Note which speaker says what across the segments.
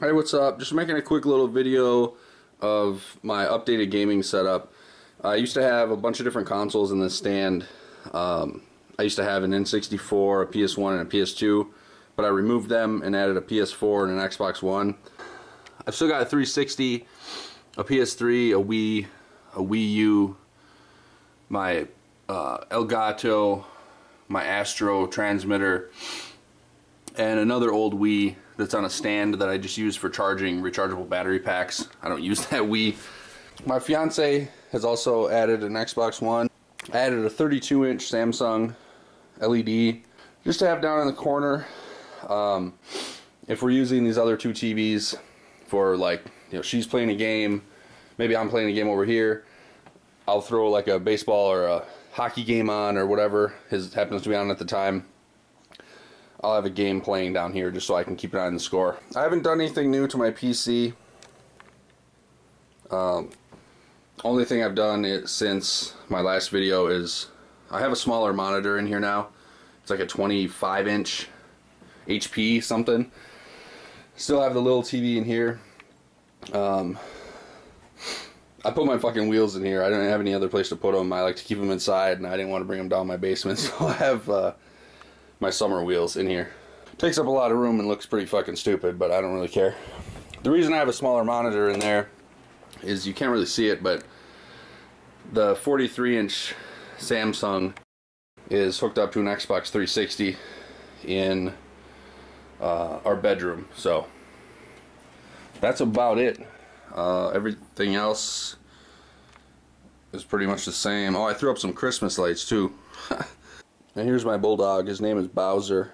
Speaker 1: Hey, what's up? Just making a quick little video of my updated gaming setup. I used to have a bunch of different consoles in this stand. Um, I used to have an N64, a PS1, and a PS2, but I removed them and added a PS4 and an Xbox One. I've still got a 360, a PS3, a Wii, a Wii U, my uh, Elgato, my Astro transmitter, and another old Wii that's on a stand that I just use for charging rechargeable battery packs. I don't use that Wii. My fiance has also added an Xbox One. I added a 32 inch Samsung LED just to have down in the corner. Um, if we're using these other two TVs for like, you know, she's playing a game, maybe I'm playing a game over here, I'll throw like a baseball or a hockey game on or whatever his happens to be on at the time I'll have a game playing down here just so I can keep an eye on the score. I haven't done anything new to my PC. Um, only thing I've done is, since my last video is I have a smaller monitor in here now. It's like a 25 inch HP something. Still have the little TV in here. Um, I put my fucking wheels in here. I don't have any other place to put them. I like to keep them inside, and I didn't want to bring them down my basement, so I have uh, my summer wheels in here. Takes up a lot of room and looks pretty fucking stupid, but I don't really care. The reason I have a smaller monitor in there is you can't really see it, but the 43 inch Samsung is hooked up to an Xbox 360 in uh, our bedroom. So that's about it. Uh, everything else is pretty much the same. Oh, I threw up some Christmas lights too. And here's my bulldog. His name is Bowser.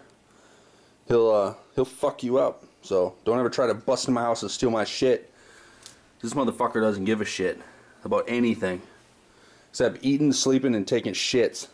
Speaker 1: He'll uh he'll fuck you up. So don't ever try to bust in my house and steal my shit. This motherfucker doesn't give a shit about anything except eating, sleeping, and taking shits.